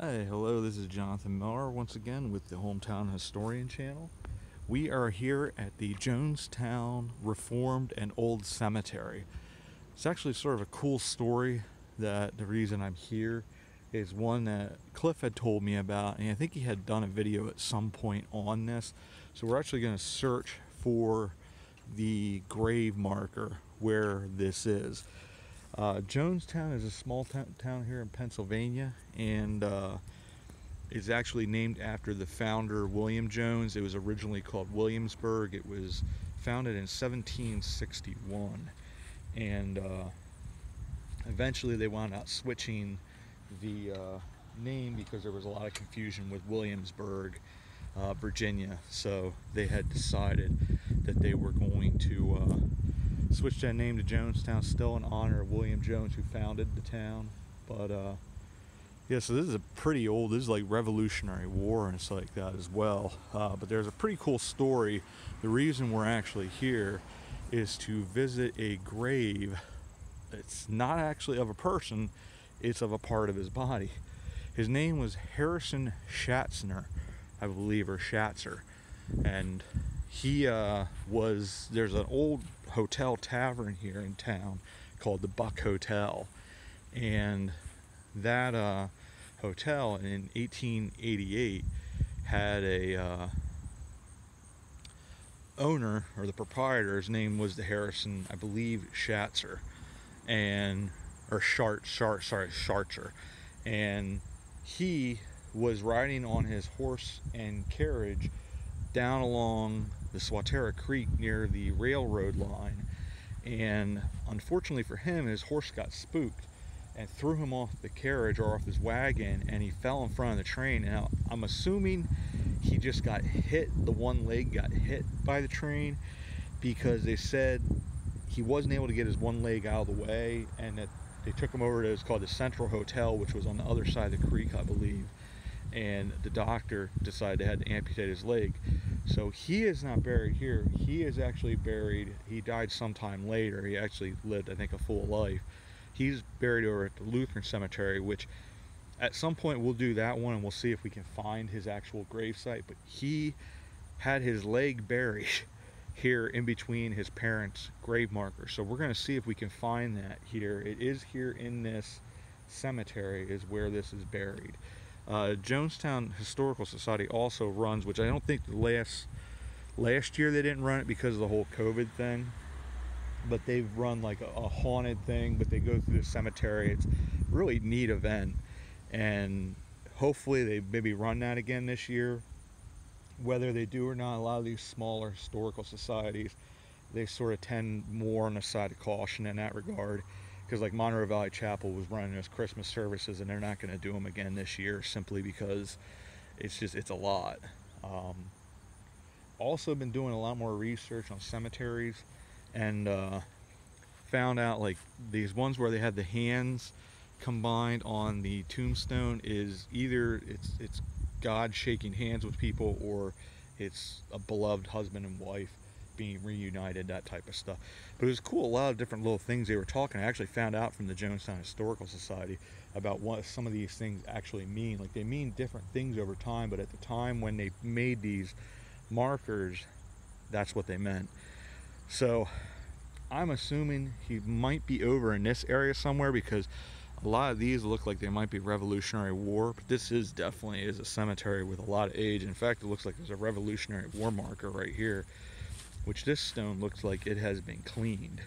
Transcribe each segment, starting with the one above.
Hey, hello, this is Jonathan Miller once again with the Hometown Historian channel. We are here at the Jonestown Reformed and Old Cemetery. It's actually sort of a cool story that the reason I'm here is one that Cliff had told me about, and I think he had done a video at some point on this. So we're actually going to search for the grave marker where this is. Uh, Jonestown is a small town here in Pennsylvania and uh, is actually named after the founder William Jones. It was originally called Williamsburg. It was founded in 1761 and uh, eventually they wound up switching the uh, name because there was a lot of confusion with Williamsburg, uh, Virginia. So they had decided that they were going to uh, switched that name to Jonestown, still in honor of William Jones, who founded the town. But uh, yeah, so this is a pretty old. This is like Revolutionary War and stuff like that as well. Uh, but there's a pretty cool story. The reason we're actually here is to visit a grave. It's not actually of a person. It's of a part of his body. His name was Harrison Schatzner, I believe, or Schatzer, and he uh, was there's an old hotel tavern here in town called the Buck Hotel, and that uh, hotel in 1888 had a uh, owner or the proprietor's name was the Harrison, I believe, Schatzer, and or Shart, Shart, sorry, Schartzer, and he was riding on his horse and carriage down along the Swatara Creek near the railroad line. And unfortunately for him, his horse got spooked and threw him off the carriage or off his wagon and he fell in front of the train. Now, I'm assuming he just got hit, the one leg got hit by the train because they said he wasn't able to get his one leg out of the way and that they took him over to it's called the Central Hotel, which was on the other side of the creek, I believe. And the doctor decided they had to amputate his leg. So he is not buried here. He is actually buried, he died sometime later. He actually lived, I think, a full life. He's buried over at the Lutheran Cemetery, which at some point we'll do that one and we'll see if we can find his actual gravesite. But he had his leg buried here in between his parents' grave markers. So we're going to see if we can find that here. It is here in this cemetery is where this is buried. Uh, Jonestown Historical Society also runs, which I don't think the last last year they didn't run it because of the whole COVID thing, but they've run like a, a haunted thing. But they go through the cemetery. It's really neat event, and hopefully they maybe run that again this year. Whether they do or not, a lot of these smaller historical societies, they sort of tend more on the side of caution in that regard because like Monroe Valley Chapel was running those Christmas services and they're not going to do them again this year simply because it's just it's a lot. Um, also been doing a lot more research on cemeteries and uh, found out like these ones where they had the hands combined on the tombstone is either it's it's God shaking hands with people or it's a beloved husband and wife being reunited, that type of stuff. But it was cool, a lot of different little things they were talking. I actually found out from the Jonestown Historical Society about what some of these things actually mean. Like they mean different things over time, but at the time when they made these markers, that's what they meant. So I'm assuming he might be over in this area somewhere because a lot of these look like they might be Revolutionary War, but this is definitely is a cemetery with a lot of age. In fact, it looks like there's a Revolutionary War marker right here which this stone looks like it has been cleaned.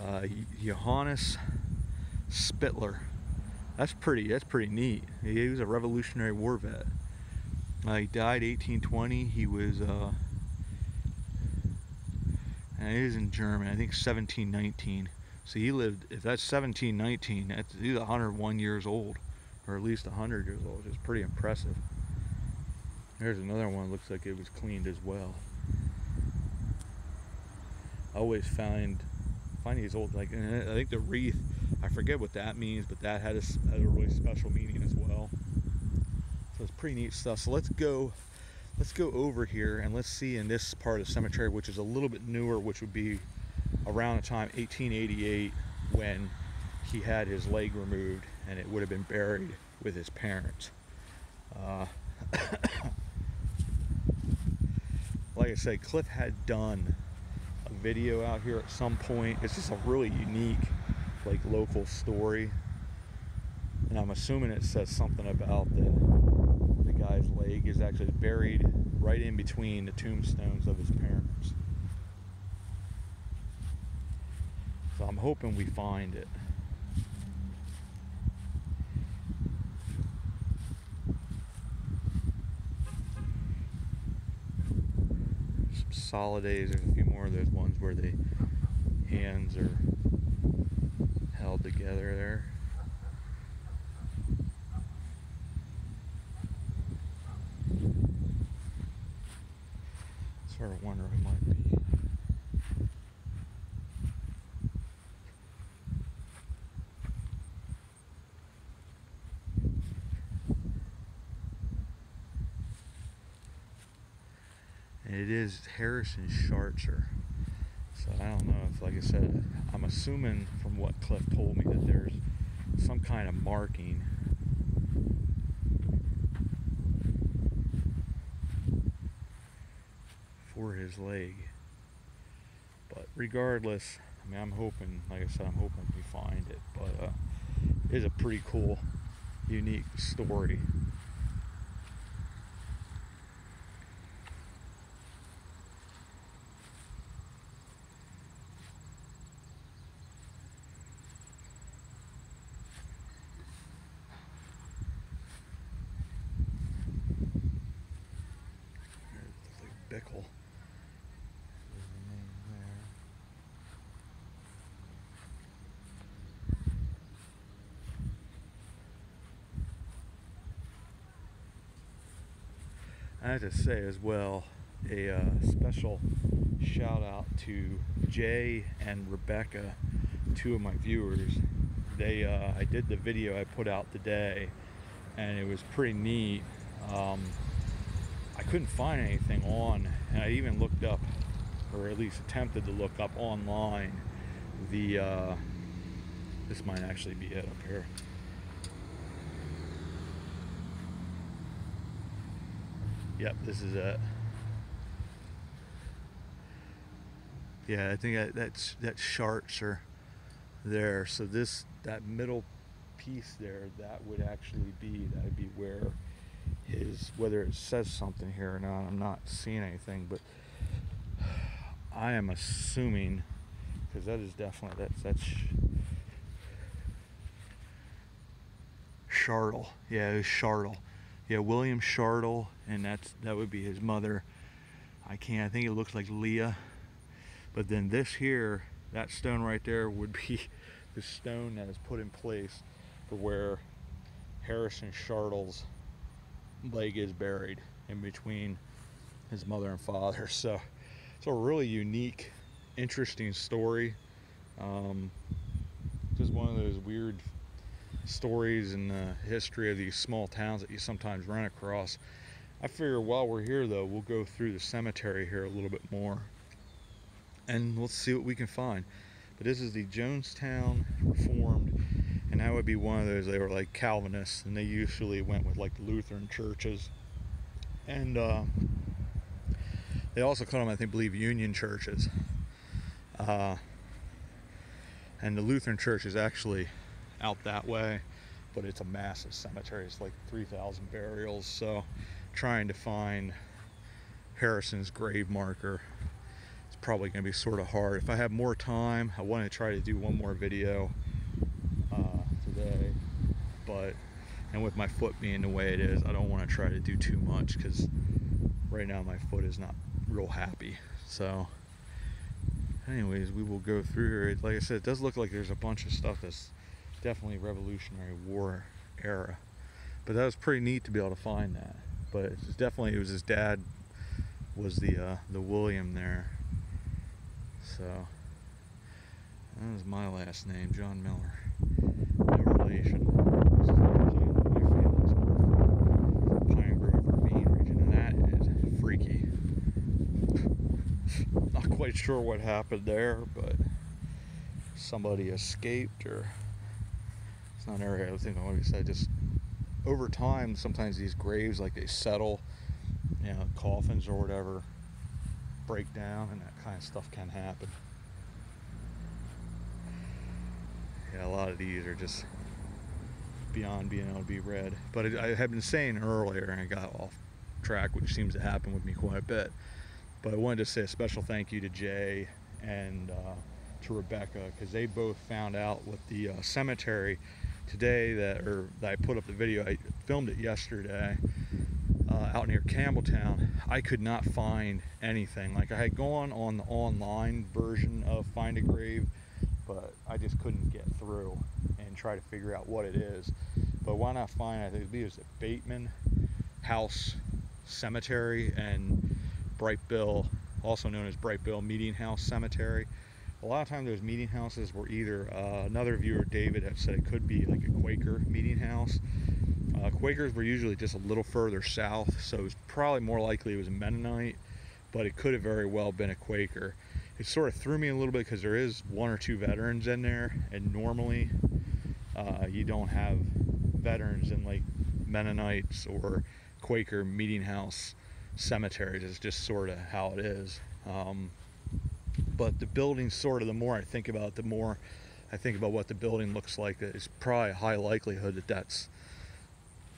Uh, Johannes Spittler. That's pretty. That's pretty neat. He was a Revolutionary War vet. Uh, he died 1820. He was. Uh, and he was in German. I think 1719. So he lived. If that's 1719, that's he's 101 years old, or at least 100 years old. Which is pretty impressive. There's another one. Looks like it was cleaned as well. Always find find these old like I think the wreath I forget what that means but that had a, had a really special meaning as well so it's pretty neat stuff so let's go let's go over here and let's see in this part of the cemetery which is a little bit newer which would be around the time 1888 when he had his leg removed and it would have been buried with his parents. Uh, like I said, Cliff had done video out here at some point. It's just a really unique, like local story, and I'm assuming it says something about the the guy's leg is actually buried right in between the tombstones of his parents. So I'm hoping we find it. A's. There's a few more of those ones where the hands are held together there. Sort of wonder might be. And it is Harrison Schartzer. So I don't know if, like I said, I'm assuming from what Cliff told me that there's some kind of marking for his leg. But regardless, I mean, I'm hoping, like I said, I'm hoping we find it. But uh, it is a pretty cool, unique story. There's like Bickle. There's the name there. I have to say as well, a uh, special shout out to Jay and Rebecca, two of my viewers. They, uh, I did the video I put out today, and it was pretty neat. Um, I couldn't find anything on, and I even looked up, or at least attempted to look up online, the. Uh, this might actually be it up here. Yep, this is it. Yeah, I think that, that's that charts are there. So this that middle piece there, that would actually be that would be where his whether it says something here or not. I'm not seeing anything, but I am assuming because that is definitely that's that's Shartle. Yeah, it was. Yeah, William Shartle, and that's that would be his mother. I can't. I think it looks like Leah. But then this here, that stone right there, would be the stone that is put in place for where Harrison Shartle's leg is buried in between his mother and father. So it's a really unique, interesting story. Um, just one of those weird stories in the history of these small towns that you sometimes run across. I figure while we're here, though, we'll go through the cemetery here a little bit more and we'll see what we can find. But this is the Jonestown Reformed, and that would be one of those. They were like Calvinists, and they usually went with like Lutheran churches, and uh, they also call them, I think, believe Union churches. Uh, and the Lutheran church is actually out that way, but it's a massive cemetery. It's like 3,000 burials. So, trying to find Harrison's grave marker it's probably going to be sort of hard. If I have more time, I want to try to do one more video uh, today, but and with my foot being the way it is, I don't want to try to do too much because right now my foot is not real happy. So, anyways, we will go through here. Like I said, it does look like there's a bunch of stuff that's definitely Revolutionary War era, but that was pretty neat to be able to find that. But it's definitely it was his dad was the uh, the William there. So that was my last name, John Miller. No relation. Pine Grove region, that is freaky. Not quite sure what happened there, but somebody escaped, or it's not an area. I think, I said, just over time, sometimes these graves, like they settle, you know, coffins or whatever, break down, and that kind of stuff can happen. Yeah, a lot of these are just beyond being able to be read. But I had been saying earlier, and I got off track, which seems to happen with me quite a bit. But I wanted to say a special thank you to Jay and uh, to Rebecca because they both found out with the uh, cemetery today that, or that I put up the video. I filmed it yesterday uh, out near Campbelltown. I could not find anything. Like I had gone on the online version of Find a Grave, but I just couldn't get through and try to figure out what it is. But why not find? I think it was a Bateman House Cemetery and Brightbill, also known as Brightbill Meeting House Cemetery. A lot of times those meeting houses were either, uh, another viewer, David, have said it could be like a Quaker meeting house. Uh, Quakers were usually just a little further south, so it was probably more likely it was a Mennonite, but it could have very well been a Quaker. It sort of threw me a little bit because there is one or two veterans in there, and normally uh, you don't have veterans in like Mennonites or Quaker meeting house cemeteries. It's just sort of how it is. Um, but the building sort of the more I think about it, the more I think about what the building looks like. It's probably a high likelihood that that's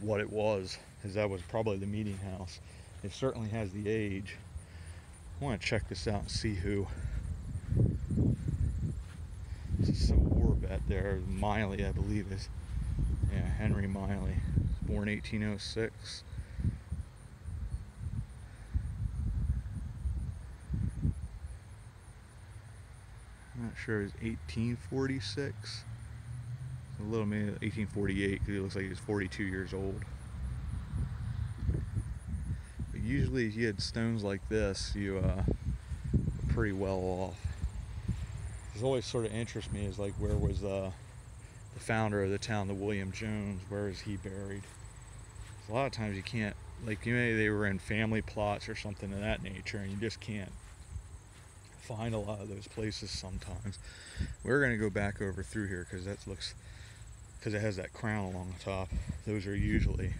what it was, as that was probably the meeting house. It certainly has the age. I want to check this out and see who. This is some war vet there. Miley, I believe, is. Yeah, Henry Miley, born 1806. I'm not sure it's 1846. A little maybe 1848 because he looks like he's 42 years old. But usually, if you had stones like this, you uh, pretty well off. It's always sort of interests me is like where was uh, the founder of the town, the William Jones? Where is he buried? A lot of times you can't like you know they were in family plots or something of that nature, and you just can't find a lot of those places sometimes. We're going to go back over through here because that looks, because it has that crown along the top. Those are usually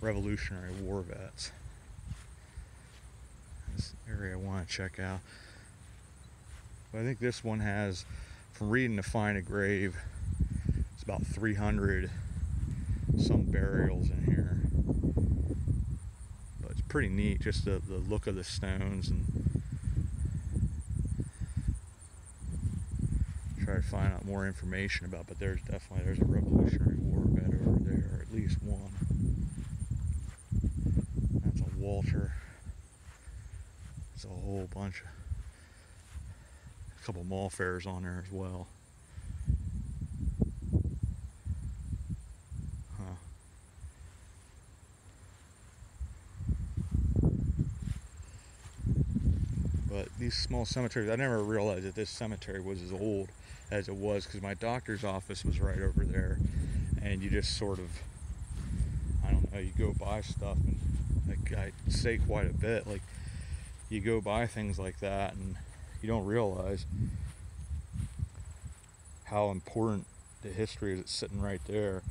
Revolutionary War vets. This area I want to check out. But I think this one has, from reading to find a grave, it's about 300 some burials in here. But it's pretty neat, just the, the look of the stones and try to find out more information about, but there's definitely there's a Revolutionary War vet over there, or at least one. That's a Walter. There's a whole bunch of a couple Maulfairs on there as well. Huh. But these small cemeteries, I never realized that this cemetery was as old as it was because my doctor's office was right over there and you just sort of i don't know you go buy stuff and like i say quite a bit like you go buy things like that and you don't realize how important the history is it's sitting right there.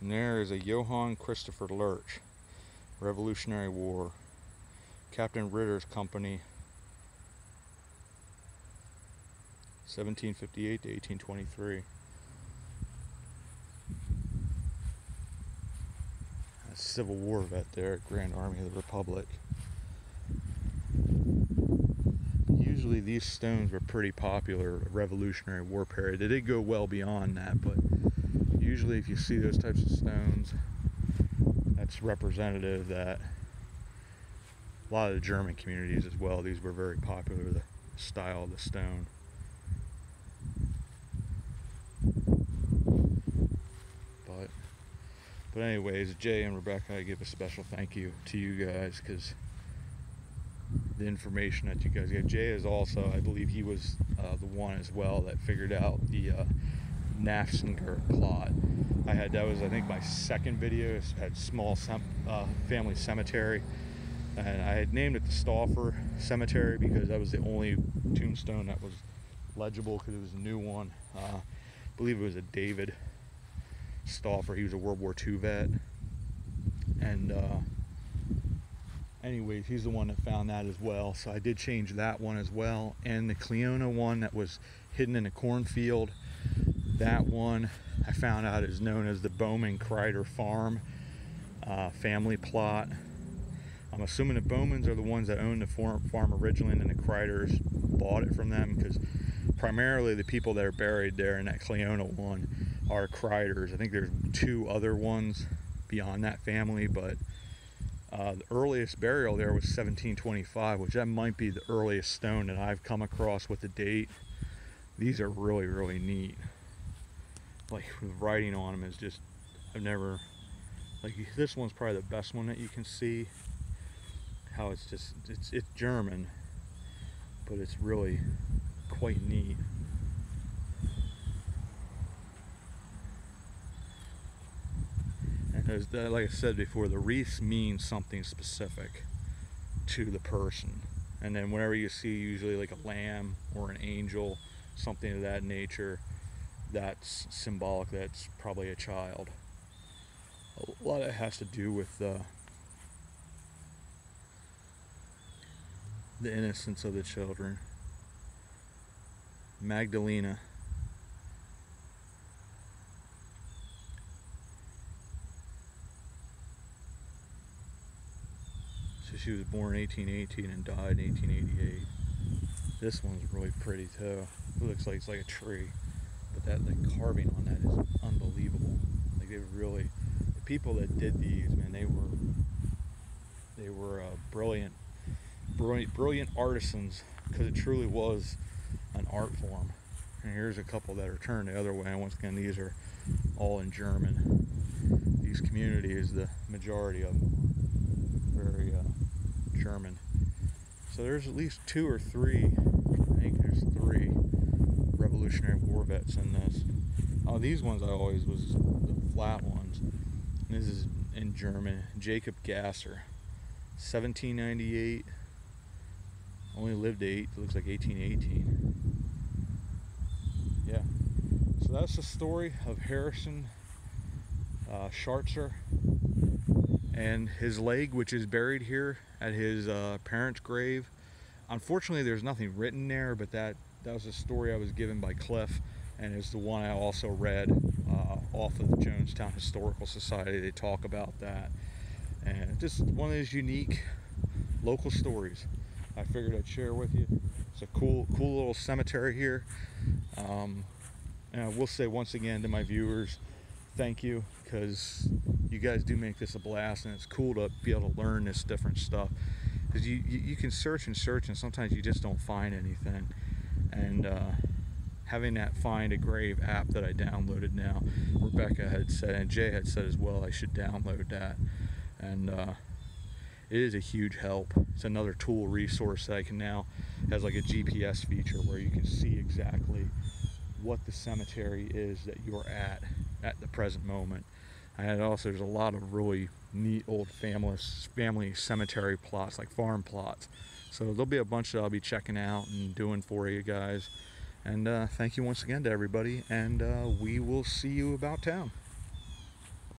And there is a johann christopher lurch revolutionary war captain ritter's company 1758 to 1823. A Civil War vet there at Grand Army of the Republic. Usually these stones were pretty popular Revolutionary War period. They did go well beyond that, but usually if you see those types of stones, that's representative that a lot of the German communities as well, these were very popular, the style of the stone. But anyways, Jay and Rebecca, I give a special thank you to you guys because the information that you guys get. Jay is also, I believe, he was uh, the one as well that figured out the uh, Nafziger plot. I had that was I think my second video. It had small sem- uh, family cemetery, and I had named it the Stauffer Cemetery because that was the only tombstone that was legible because it was a new one. Uh, I believe it was a David Stauffer. He was a World War II vet. And uh, anyways, he's the one that found that as well. So I did change that one as well. And the Cleona one that was hidden in a cornfield, that one I found out is known as the Bowman Kreider Farm uh, family plot. I'm assuming the Bowmans are the ones that own the farm originally, and the Kreiders bought it from them because primarily the people that are buried there in that Cleona one are Kreiders. I think there's two other ones beyond that family, but uh, the earliest burial there was 1725, which that might be the earliest stone that I've come across with the date. These are really, really neat. Like the writing on them is just, I've never, like this one's probably the best one that you can see. How it's just, it's, it's German, but it's really quite neat. And like I said before, the wreath means something specific to the person. And then whenever you see usually like a lamb or an angel, something of that nature, that's symbolic that's probably a child. A lot of it has to do with uh, the innocence of the children. Magdalena. So she was born in 1818 and died in 1888. This one's really pretty too. It looks like it's like a tree, but that the carving on that is unbelievable. Like they really, the people that did these, man, they were they were uh, brilliant, brilliant, brilliant artisans because it truly was an art form. And here's a couple that are turned the other way. And once again, these are all in German. These communities, the majority of them, very uh, German. So there's at least two or three, I think there's three Revolutionary War vets in this. Oh, these ones I always was the flat ones. This is in German. Jacob Gasser, 1798 only lived eight. It looks like 1818. Yeah. So that's the story of Harrison uh, Schartzer and his leg, which is buried here at his uh, parents' grave. Unfortunately, there's nothing written there, but that that was a story I was given by Cliff, and it's the one I also read uh, off of the Jonestown Historical Society. They talk about that, and just one of those unique local stories. I figured I'd share with you. It's a cool, cool little cemetery here. Um, and I will say once again to my viewers, thank you because you guys do make this a blast and it's cool to be able to learn this different stuff because you, you, you, can search and search and sometimes you just don't find anything and uh, having that find a grave app that I downloaded now Rebecca had said and Jay had said as well I should download that and uh, it is a huge help. It's another tool resource that I can now has like a GPS feature where you can see exactly what the cemetery is that you're at at the present moment. And also there's a lot of really neat old family family cemetery plots like farm plots. So there'll be a bunch that I'll be checking out and doing for you guys. And uh, thank you once again to everybody, and uh, we will see you about town.